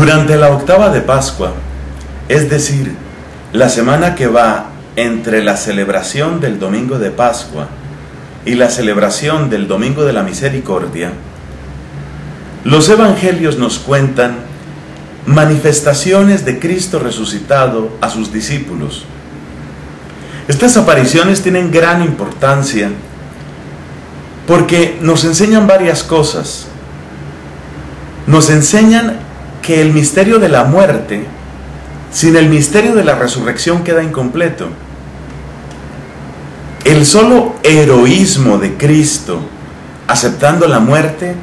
Durante la octava de Pascua, es decir, la semana que va entre la celebración del domingo de Pascua y la celebración del domingo de la misericordia, los evangelios nos cuentan manifestaciones de Cristo resucitado a sus discípulos. Estas apariciones tienen gran importancia porque nos enseñan varias cosas. Nos enseñan que el misterio de la muerte, sin el misterio de la resurrección, queda incompleto. El solo heroísmo de Cristo aceptando la muerte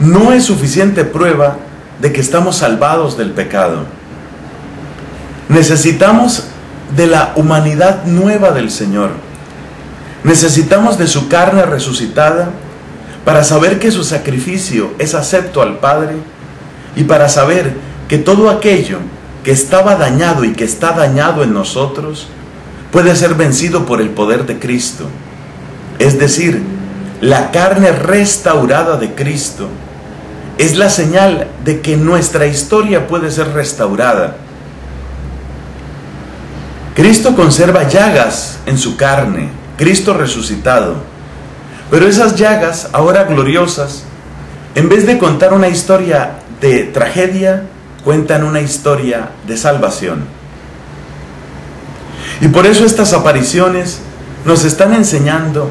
no es suficiente prueba de que estamos salvados del pecado. Necesitamos de la humanidad nueva del Señor. Necesitamos de su carne resucitada para saber que su sacrificio es acepto al Padre y para saber que todo aquello que estaba dañado y que está dañado en nosotros puede ser vencido por el poder de Cristo. Es decir, la carne restaurada de Cristo es la señal de que nuestra historia puede ser restaurada. Cristo conserva llagas en su carne, Cristo resucitado. Pero esas llagas, ahora gloriosas, en vez de contar una historia de tragedia, cuentan una historia de salvación. Y por eso estas apariciones nos están enseñando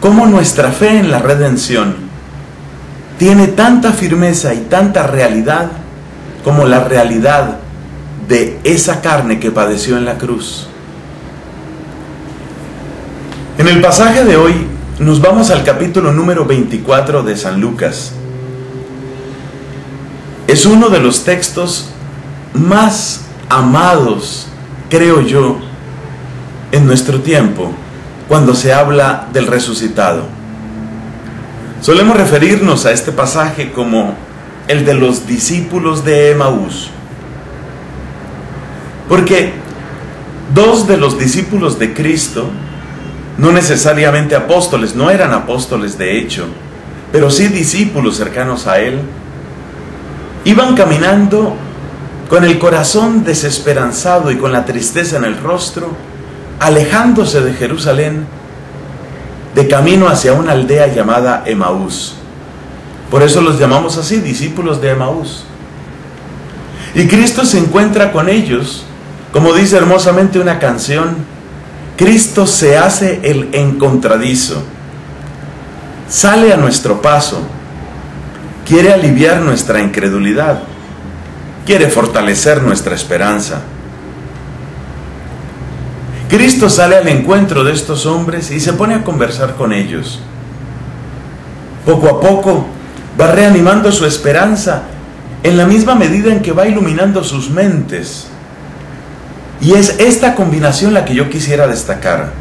cómo nuestra fe en la redención tiene tanta firmeza y tanta realidad como la realidad de esa carne que padeció en la cruz. En el pasaje de hoy nos vamos al capítulo número 24 de San Lucas. Es uno de los textos más amados, creo yo, en nuestro tiempo, cuando se habla del resucitado. Solemos referirnos a este pasaje como el de los discípulos de Emaús. Porque dos de los discípulos de Cristo, no necesariamente apóstoles, no eran apóstoles de hecho, pero sí discípulos cercanos a Él, Iban caminando con el corazón desesperanzado y con la tristeza en el rostro, alejándose de Jerusalén, de camino hacia una aldea llamada Emaús. Por eso los llamamos así, discípulos de Emaús. Y Cristo se encuentra con ellos, como dice hermosamente una canción, Cristo se hace el encontradizo, sale a nuestro paso, quiere aliviar nuestra incredulidad, quiere fortalecer nuestra esperanza. Cristo sale al encuentro de estos hombres y se pone a conversar con ellos. Poco a poco va reanimando su esperanza en la misma medida en que va iluminando sus mentes. Y es esta combinación la que yo quisiera destacar.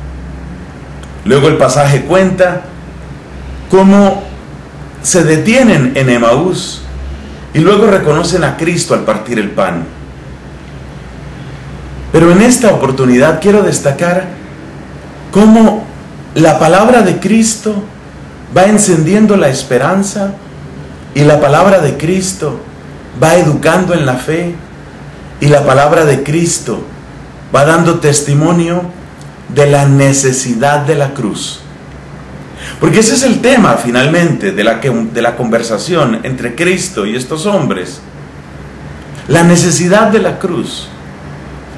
Luego el pasaje cuenta cómo se detienen en Emaús y luego reconocen a Cristo al partir el pan. Pero en esta oportunidad quiero destacar cómo la palabra de Cristo va encendiendo la esperanza y la palabra de Cristo va educando en la fe y la palabra de Cristo va dando testimonio de la necesidad de la cruz. Porque ese es el tema finalmente de la, de la conversación entre Cristo y estos hombres. La necesidad de la cruz.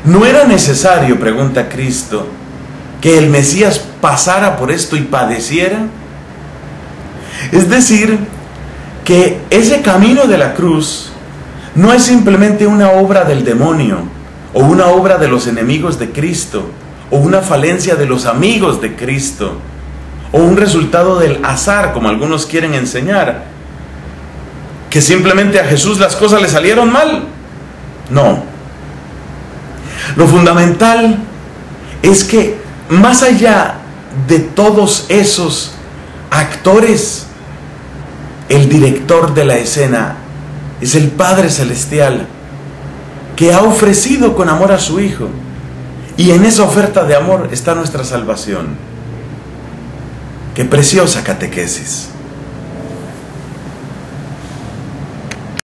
¿No era necesario, pregunta Cristo, que el Mesías pasara por esto y padeciera? Es decir, que ese camino de la cruz no es simplemente una obra del demonio o una obra de los enemigos de Cristo o una falencia de los amigos de Cristo o un resultado del azar, como algunos quieren enseñar, que simplemente a Jesús las cosas le salieron mal. No. Lo fundamental es que más allá de todos esos actores, el director de la escena es el Padre Celestial que ha ofrecido con amor a su Hijo. Y en esa oferta de amor está nuestra salvación. Qué preciosa catequesis.